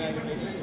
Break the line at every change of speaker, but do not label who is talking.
agitation